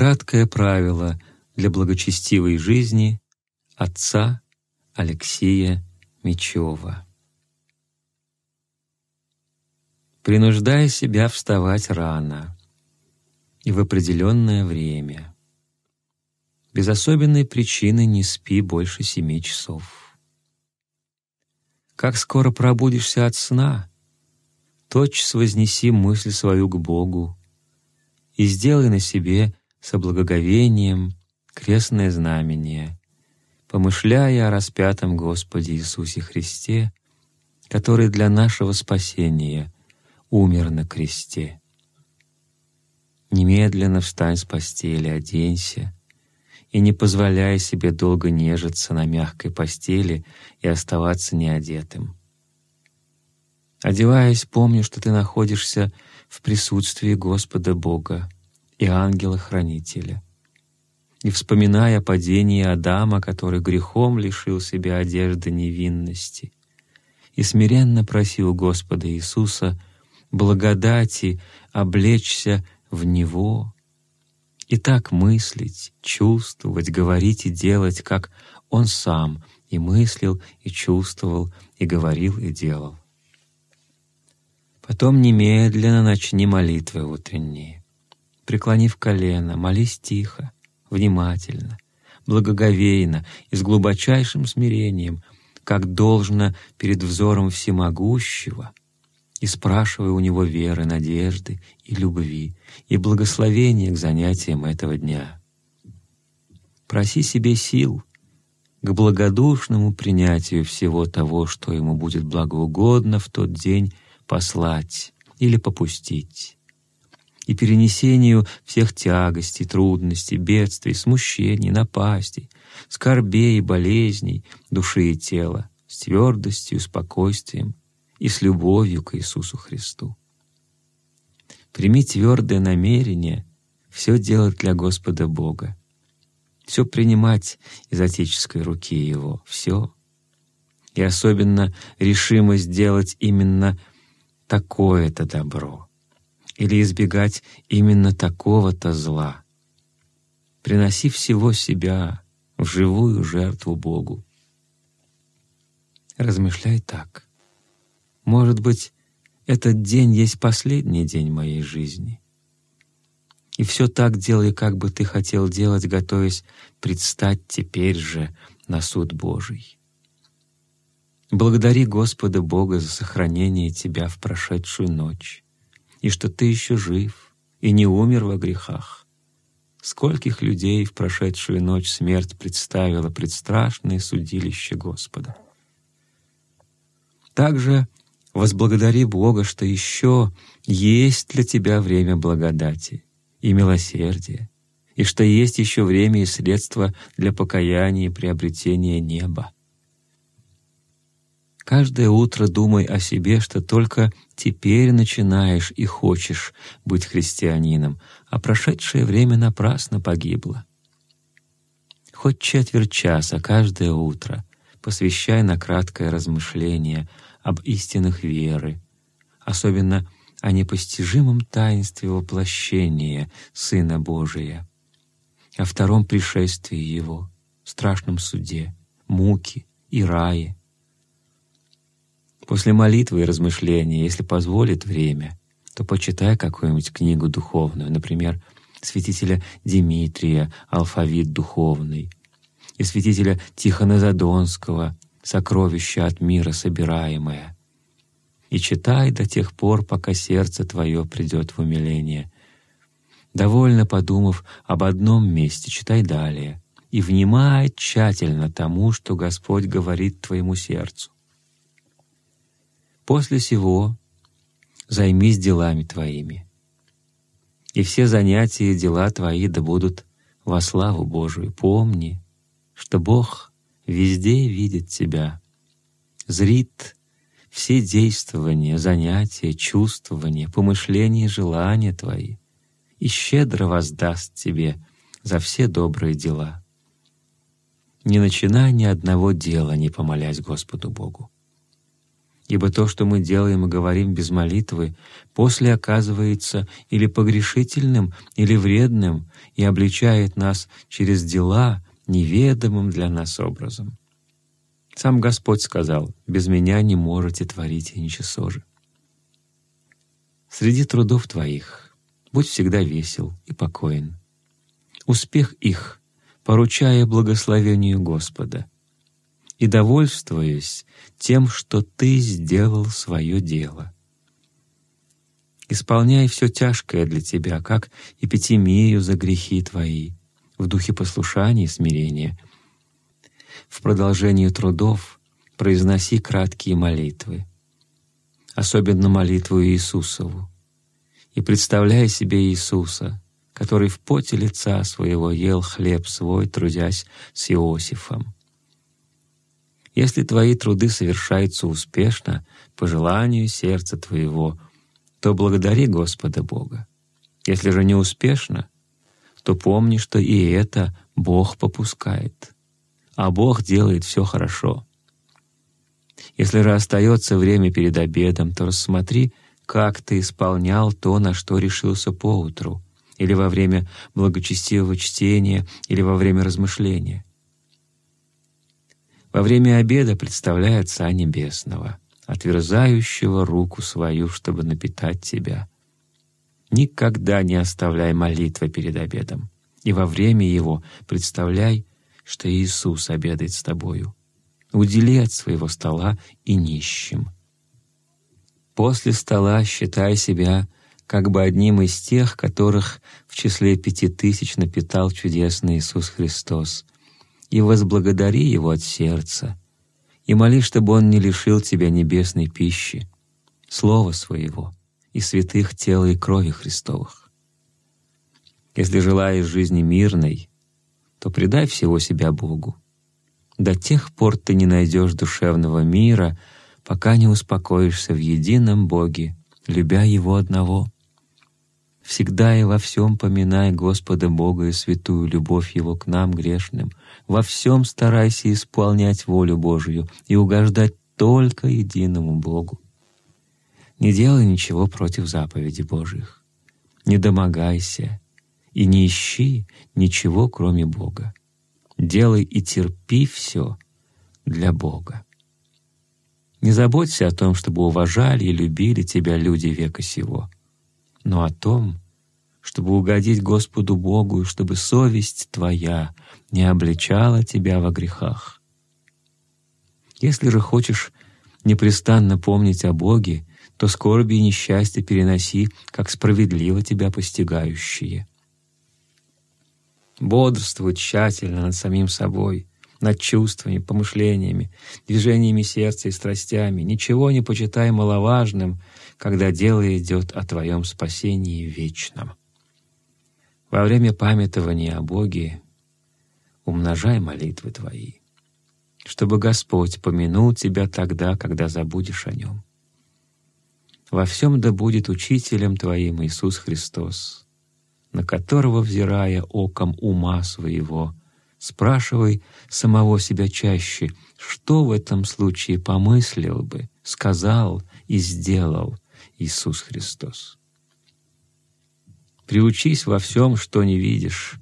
Краткое правило для благочестивой жизни отца Алексея Мечева. Принуждая себя вставать рано и в определенное время. Без особенной причины не спи больше семи часов. Как скоро пробудишься от сна, тотчас вознеси мысль свою к Богу и сделай на себе со благоговением крестное знамение, помышляя о распятом Господе Иисусе Христе, который для нашего спасения умер на кресте. Немедленно встань с постели, оденься и не позволяй себе долго нежиться на мягкой постели и оставаться неодетым. Одеваясь, помни, что ты находишься в присутствии Господа Бога и ангела-хранителя. И вспоминая о падении Адама, который грехом лишил себя одежды невинности, и смиренно просил Господа Иисуса благодати облечься в Него, и так мыслить, чувствовать, говорить и делать, как Он сам и мыслил, и чувствовал, и говорил, и делал. Потом немедленно начни молитвы утренние. Преклонив колено, молись тихо, внимательно, благоговейно и с глубочайшим смирением, как должно перед взором всемогущего, и спрашивай у него веры, надежды и любви, и благословения к занятиям этого дня. Проси себе сил к благодушному принятию всего того, что ему будет благоугодно в тот день послать или попустить, и перенесению всех тягостей, трудностей, бедствий, смущений, напастей, скорбей и болезней души и тела с твердостью, спокойствием и с любовью к Иисусу Христу. Прими твердое намерение все делать для Господа Бога, все принимать из отеческой руки Его, все, и особенно решимость делать именно такое-то добро или избегать именно такого-то зла. Приноси всего себя в живую жертву Богу. Размышляй так. Может быть, этот день есть последний день моей жизни. И все так делай, как бы ты хотел делать, готовясь предстать теперь же на суд Божий. Благодари Господа Бога за сохранение тебя в прошедшую ночь, и что ты еще жив и не умер во грехах. Скольких людей в прошедшую ночь смерть представила пред страшное судилище Господа. Также возблагодари Бога, что еще есть для тебя время благодати и милосердия, и что есть еще время и средства для покаяния и приобретения неба. Каждое утро думай о себе, что только теперь начинаешь и хочешь быть христианином, а прошедшее время напрасно погибло. Хоть четверть часа каждое утро посвящай на краткое размышление об истинах веры, особенно о непостижимом таинстве воплощения Сына Божия, о втором пришествии Его, страшном суде, муки и рае — После молитвы и размышления, если позволит время, то почитай какую-нибудь книгу духовную, например, святителя Дмитрия «Алфавит духовный» и святителя Тихона Задонского «Сокровища от мира собираемое». И читай до тех пор, пока сердце твое придет в умиление. Довольно подумав об одном месте, читай далее и внимай тщательно тому, что Господь говорит твоему сердцу. После сего займись делами твоими, и все занятия и дела твои да будут во славу Божию. Помни, что Бог везде видит тебя, зрит все действования, занятия, чувствования, помышления и желания твои и щедро воздаст тебе за все добрые дела. Не начинай ни одного дела, не помолясь Господу Богу ибо то, что мы делаем и говорим без молитвы, после оказывается или погрешительным, или вредным и обличает нас через дела неведомым для нас образом. Сам Господь сказал, «Без Меня не можете творить и ничего же». Среди трудов твоих будь всегда весел и покоен. Успех их поручая благословению Господа и довольствуясь тем, что Ты сделал свое дело. Исполняй все тяжкое для Тебя, как эпитемию за грехи Твои, в духе послушания и смирения. В продолжении трудов произноси краткие молитвы, особенно молитву Иисусову, и представляй себе Иисуса, который в поте лица своего ел хлеб свой, трудясь с Иосифом. Если твои труды совершаются успешно, по желанию сердца твоего, то благодари Господа Бога. Если же не успешно, то помни, что и это Бог попускает, а Бог делает все хорошо. Если же остается время перед обедом, то рассмотри, как ты исполнял то, на что решился поутру, или во время благочестивого чтения, или во время размышления. Во время обеда представляет Отца Небесного, отверзающего руку свою, чтобы напитать тебя. Никогда не оставляй молитвы перед обедом, и во время его представляй, что Иисус обедает с тобою. Удели от своего стола и нищим. После стола считай себя как бы одним из тех, которых в числе пяти тысяч напитал чудесный Иисус Христос, и возблагодари Его от сердца, и моли, чтобы Он не лишил тебя небесной пищи, Слова Своего и святых тела и крови Христовых. Если желаешь жизни мирной, то предай всего себя Богу. До тех пор ты не найдешь душевного мира, пока не успокоишься в едином Боге, любя Его одного — Всегда и во всем поминай Господа Бога и святую любовь Его к нам, грешным. Во всем старайся исполнять волю Божию и угождать только единому Богу. Не делай ничего против заповедей Божьих. Не домогайся и не ищи ничего, кроме Бога. Делай и терпи все для Бога. Не заботься о том, чтобы уважали и любили тебя люди века сего — но о том, чтобы угодить Господу Богу и чтобы совесть твоя не обличала тебя во грехах. Если же хочешь непрестанно помнить о Боге, то скорби и несчастье переноси, как справедливо тебя постигающие. Бодрствуй тщательно над самим собой, над чувствами, помышлениями, движениями сердца и страстями. Ничего не почитай маловажным, когда дело идет о твоем спасении вечном. Во время памятования о Боге умножай молитвы твои, чтобы Господь помянул тебя тогда, когда забудешь о Нем. Во всем да будет учителем твоим Иисус Христос, на которого, взирая оком ума своего, Спрашивай самого себя чаще, что в этом случае помыслил бы, сказал и сделал Иисус Христос. Приучись во всем, что не видишь,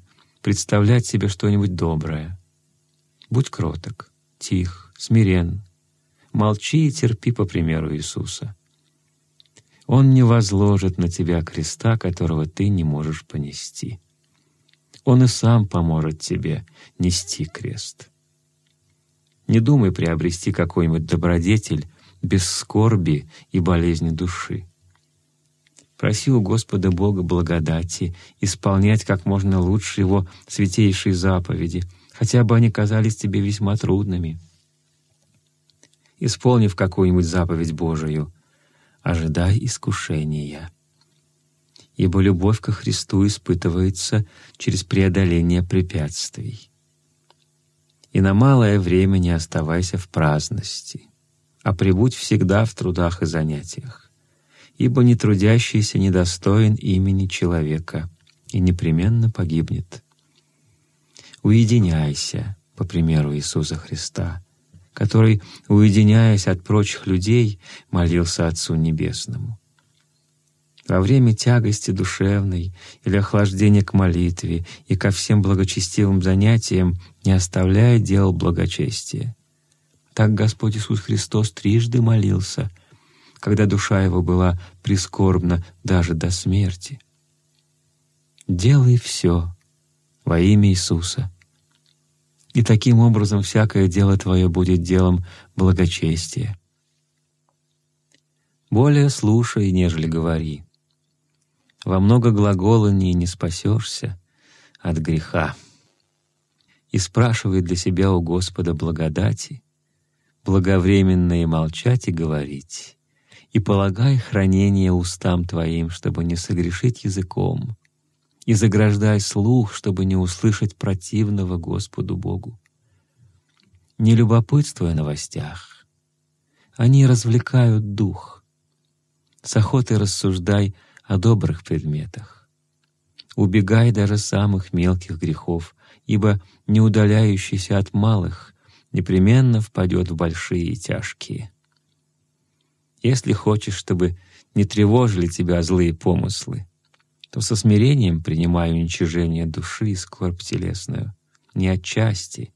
представлять себе что-нибудь доброе. Будь кроток, тих, смирен, молчи и терпи по примеру Иисуса. Он не возложит на тебя креста, которого ты не можешь понести. Он и сам поможет тебе нести крест. Не думай приобрести какой-нибудь добродетель без скорби и болезни души. Проси у Господа Бога благодати исполнять как можно лучше Его святейшие заповеди, хотя бы они казались тебе весьма трудными. Исполнив какую-нибудь заповедь Божию, ожидай искушения ибо любовь ко Христу испытывается через преодоление препятствий. И на малое время не оставайся в праздности, а прибудь всегда в трудах и занятиях, ибо нетрудящийся недостоин имени человека и непременно погибнет. Уединяйся, по примеру Иисуса Христа, который, уединяясь от прочих людей, молился Отцу Небесному. Во время тягости душевной или охлаждения к молитве и ко всем благочестивым занятиям не оставляя дел благочестия. Так Господь Иисус Христос трижды молился, когда душа Его была прискорбна даже до смерти. «Делай все во имя Иисуса», и таким образом всякое дело Твое будет делом благочестия. Более слушай, нежели говори. Во много глаголаний не спасешься от греха. И спрашивай для себя у Господа благодати, благовременно и молчать и говорить, и полагай хранение устам Твоим, чтобы не согрешить языком, и заграждай слух, чтобы не услышать противного Господу Богу. Не любопытствуй о новостях. Они развлекают дух. С охотой рассуждай о добрых предметах. Убегай даже самых мелких грехов, ибо не удаляющийся от малых непременно впадет в большие и тяжкие. Если хочешь, чтобы не тревожили тебя злые помыслы, то со смирением принимаю уничижение души и скорбь телесную, не отчасти,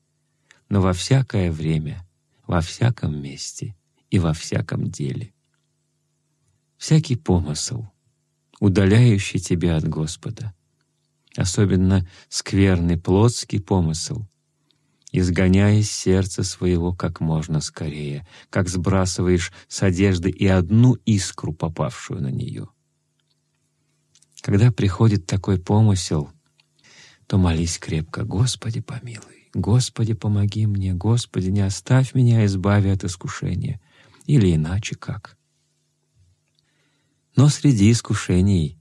но во всякое время, во всяком месте и во всяком деле. Всякий помысл, удаляющий тебя от Господа, особенно скверный плотский помысл, изгоняя из сердца своего как можно скорее, как сбрасываешь с одежды и одну искру, попавшую на нее — когда приходит такой помысел, то молись крепко, «Господи, помилуй, Господи, помоги мне, Господи, не оставь меня, избави от искушения». Или иначе как. Но среди искушений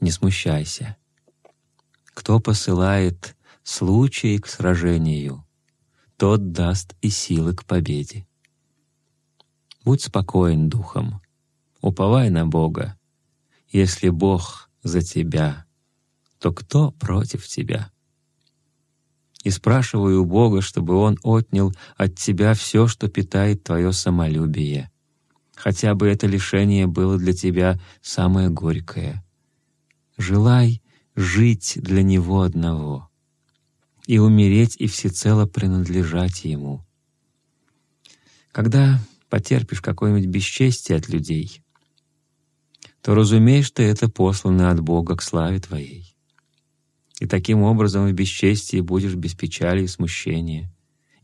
не смущайся. Кто посылает случаи к сражению, тот даст и силы к победе. Будь спокоен духом, уповай на Бога. Если Бог за тебя, то кто против тебя? И спрашиваю у Бога, чтобы Он отнял от тебя все, что питает твое самолюбие. Хотя бы это лишение было для тебя самое горькое. Желай жить для Него одного и умереть и всецело принадлежать Ему. Когда потерпишь какое-нибудь бесчестие от людей — то разумей, что это послано от Бога к славе Твоей. И таким образом в бесчестии будешь без печали и смущения,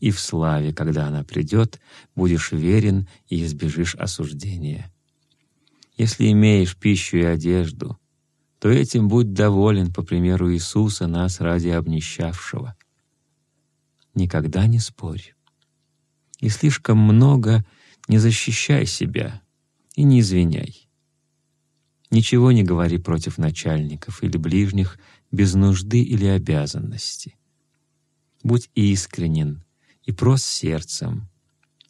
и в славе, когда она придет, будешь верен и избежишь осуждения. Если имеешь пищу и одежду, то этим будь доволен, по примеру Иисуса, нас ради обнищавшего. Никогда не спорь. И слишком много не защищай себя и не извиняй. Ничего не говори против начальников или ближних без нужды или обязанности. Будь искренен и прост сердцем,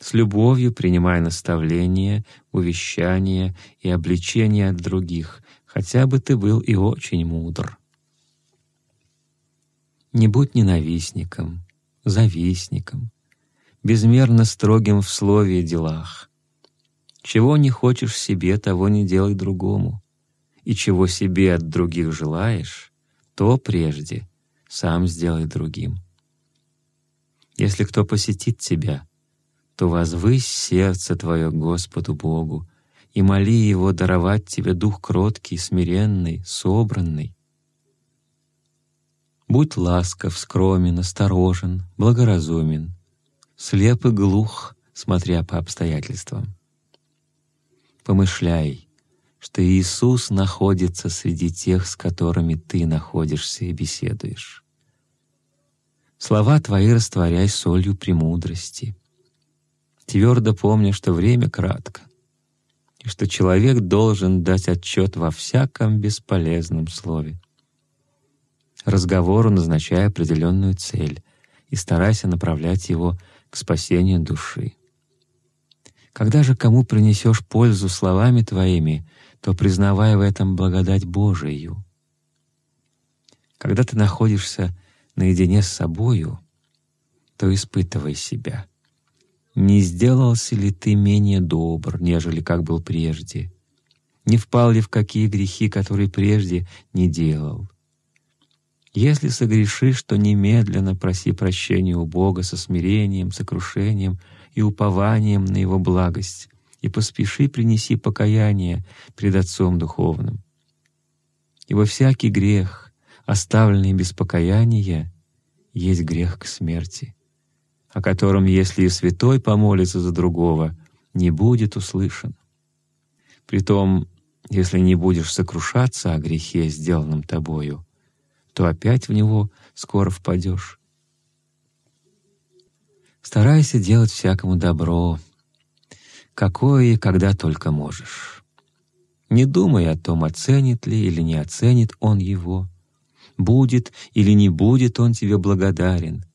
с любовью принимай наставления, увещания и обличения от других, хотя бы ты был и очень мудр. Не будь ненавистником, завистником, безмерно строгим в слове и делах. Чего не хочешь себе, того не делай другому и чего себе от других желаешь, то прежде сам сделай другим. Если кто посетит тебя, то возвысь сердце твое Господу Богу и моли Его даровать тебе дух кроткий, смиренный, собранный. Будь ласков, скромен, осторожен, благоразумен, слеп и глух, смотря по обстоятельствам. Помышляй, что Иисус находится среди тех, с которыми ты находишься и беседуешь. Слова твои растворяй солью премудрости, твердо помня, что время кратко, и что человек должен дать отчет во всяком бесполезном слове. Разговору назначай определенную цель и старайся направлять его к спасению души. Когда же кому принесешь пользу словами твоими, то признавая в этом благодать Божию. Когда ты находишься наедине с собою, то испытывай себя. Не сделался ли ты менее добр, нежели как был прежде? Не впал ли в какие грехи, которые прежде не делал? Если согрешишь, то немедленно проси прощения у Бога со смирением, сокрушением и упованием на Его благость, и поспеши принеси покаяние пред Отцом Духовным. Ибо всякий грех, оставленный без покаяния, есть грех к смерти о котором, если и святой помолится за другого, не будет услышан. Притом, если не будешь сокрушаться о грехе, сделанном тобою, то опять в него скоро впадешь. Старайся делать всякому добро, какое и когда только можешь. Не думай о том, оценит ли или не оценит он его, будет или не будет он тебе благодарен —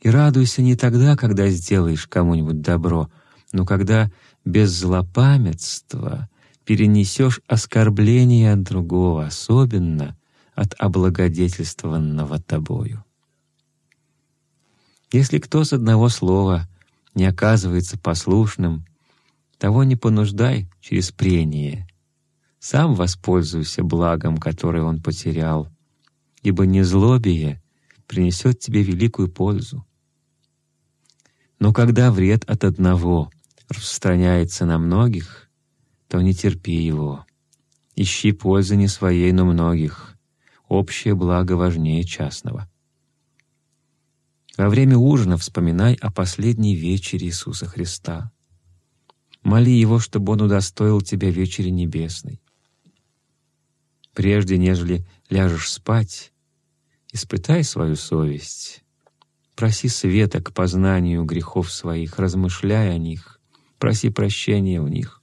и радуйся не тогда, когда сделаешь кому-нибудь добро, но когда без злопамятства перенесешь оскорбление от другого, особенно от облагодетельствованного тобою. Если кто с одного слова не оказывается послушным, того не понуждай через прение. Сам воспользуйся благом, которое он потерял, ибо незлобие принесет тебе великую пользу. Но когда вред от одного распространяется на многих, то не терпи его. Ищи пользы не своей, но многих. Общее благо важнее частного. Во время ужина вспоминай о последней вечере Иисуса Христа. Моли Его, чтобы Он удостоил тебя вечери небесной. Прежде, нежели ляжешь спать, испытай свою совесть Проси света к познанию грехов своих, размышляй о них, проси прощения у них,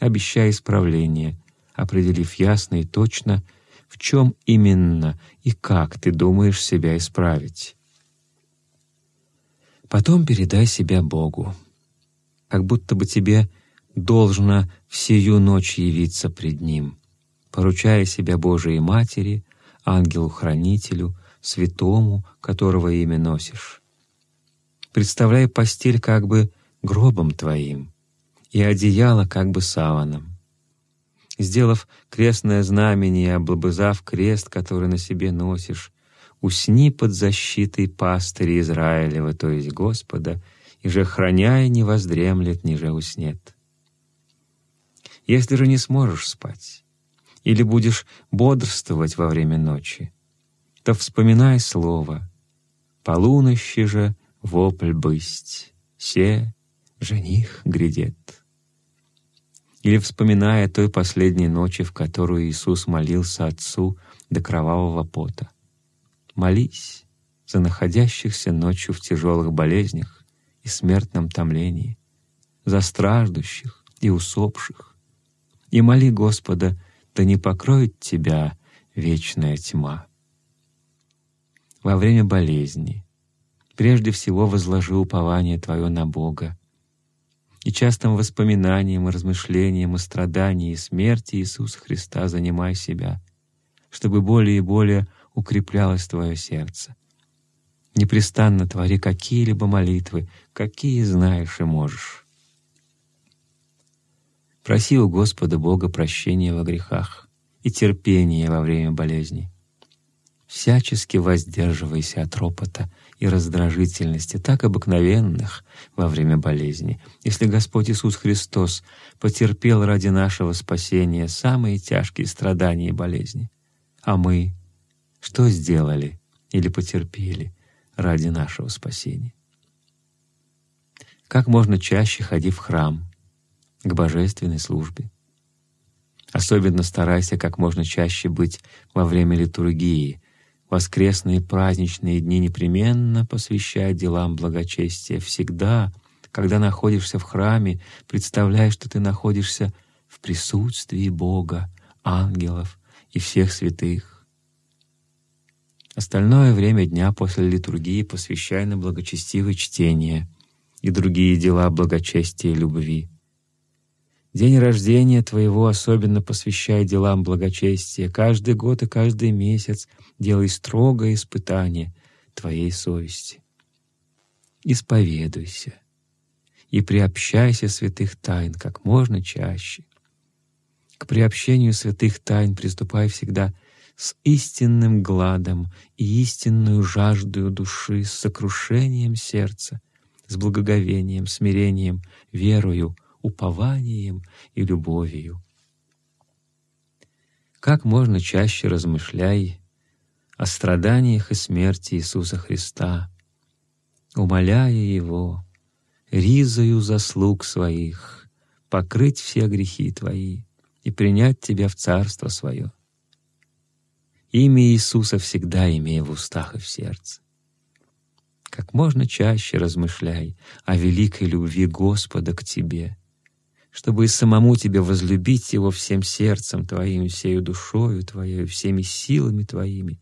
обещай исправление, определив ясно и точно, в чем именно и как ты думаешь себя исправить. Потом передай себя Богу, как будто бы тебе должно всю ночь явиться пред Ним, поручая себя Божией Матери, ангелу-хранителю, святому, которого имя носишь. Представляй постель как бы гробом твоим и одеяло как бы саваном. Сделав крестное знамение облобызав крест, который на себе носишь, усни под защитой пастыря Израилева, то есть Господа, и же храняя не воздремлет, ни же уснет. Если же не сможешь спать, или будешь бодрствовать во время ночи, то вспоминай слово «Полунощи же вопль бысть, се жених грядет». Или вспоминая той последней ночи, в которую Иисус молился Отцу до кровавого пота. Молись за находящихся ночью в тяжелых болезнях и смертном томлении, за страждущих и усопших, и моли Господа, да не покроет тебя вечная тьма во время болезни. Прежде всего возложи упование Твое на Бога. И частым воспоминанием и размышлением о страдании и смерти Иисуса Христа занимай себя, чтобы более и более укреплялось Твое сердце. Непрестанно твори какие-либо молитвы, какие знаешь и можешь. Проси у Господа Бога прощения во грехах и терпения во время болезни всячески воздерживайся от ропота и раздражительности, так обыкновенных во время болезни. Если Господь Иисус Христос потерпел ради нашего спасения самые тяжкие страдания и болезни, а мы что сделали или потерпели ради нашего спасения? Как можно чаще ходи в храм, к божественной службе. Особенно старайся как можно чаще быть во время литургии — воскресные праздничные дни непременно посвящай делам благочестия. Всегда, когда находишься в храме, представляй, что ты находишься в присутствии Бога, ангелов и всех святых. Остальное время дня после литургии посвящай на благочестивое чтение и другие дела благочестия и любви. День рождения твоего особенно посвящай делам благочестия. Каждый год и каждый месяц делай строгое испытание твоей совести. Исповедуйся, и приобщайся святых тайн как можно чаще. К приобщению святых тайн приступай всегда с истинным гладом и истинную жаждою души, с сокрушением сердца, с благоговением, смирением, верою, упованием и любовью. Как можно чаще размышляй о страданиях и смерти Иисуса Христа, умоляя Его, ризою заслуг своих, покрыть все грехи Твои и принять Тебя в Царство Свое. Имя Иисуса всегда имея в устах и в сердце. Как можно чаще размышляй о великой любви Господа к тебе, чтобы и самому тебе возлюбить Его всем сердцем Твоим, всею душою Твоей, всеми силами Твоими.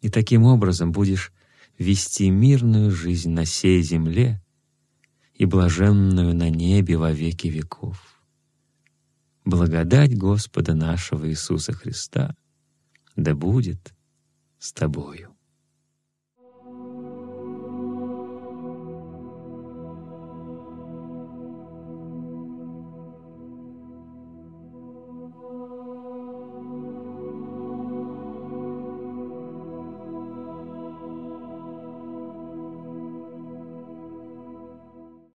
И таким образом будешь вести мирную жизнь на сей земле и блаженную на небе во веки веков. Благодать Господа нашего Иисуса Христа да будет с тобою.